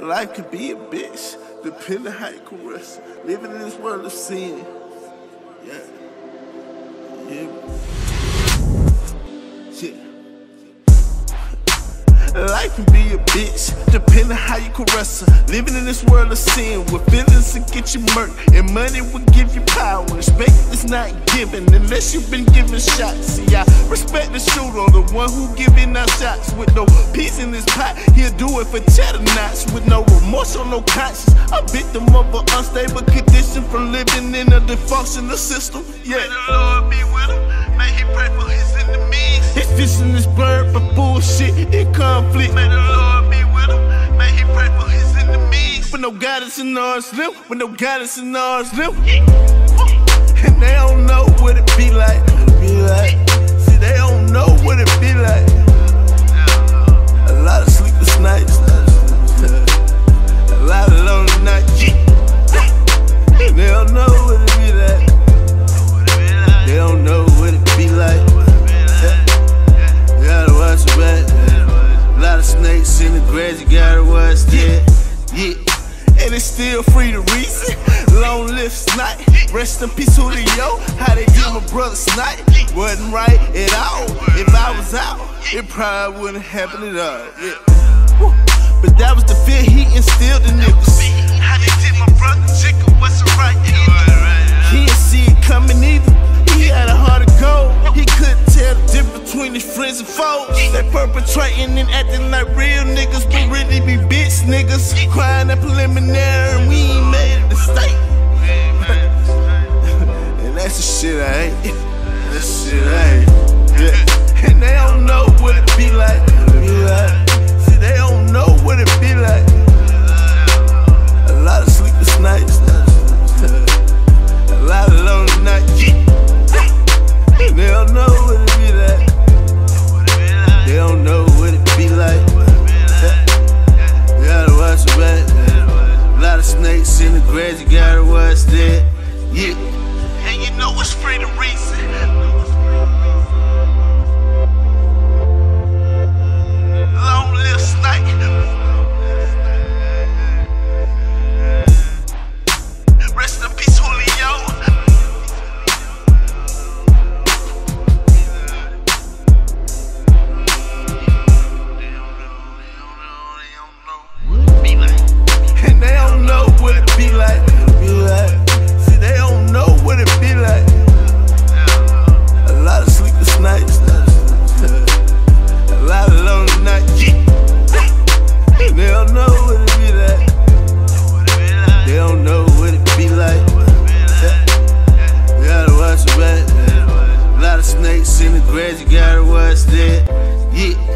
Life could be a bitch, depending how you caress. Living in this world of sin. Yeah. Yeah. Yeah. Life can be a bitch, depending how you caress her. Living in this world of sin, where feelings will get you murked, and money will give you power. Respect is not given unless you've been given shots. See, I respect the shooter, the one who giving out shots with no He'll for cheddar knots with no remorse or no conscience. A victim of an unstable condition from living in a dysfunctional system. Yeah. May the Lord be with him. May he pray for his enemies. His vision is blurred for bullshit in conflict. May the Lord be with him. May he pray for his enemies. With no guidance in ours live, with no guidance in ours live. And they don't know what it be like. What it be like. See, they don't know what it be like. In you gotta watch that. Yeah. And it's still free to reason. Long live Snipe. Rest in peace, Julio. How they do my brother Snipe. Wasn't right at all. If I was out, it probably wouldn't happen at all. Yeah. But that was the fear he instilled in niggas. Difference friends and foes. They perpetrating and acting like real niggas, but really be bitch niggas. Crying at preliminary, snakes in the grass, you gotta watch that. Yeah. And you know it's free to reason. Grass, you gotta watch that. Yeah.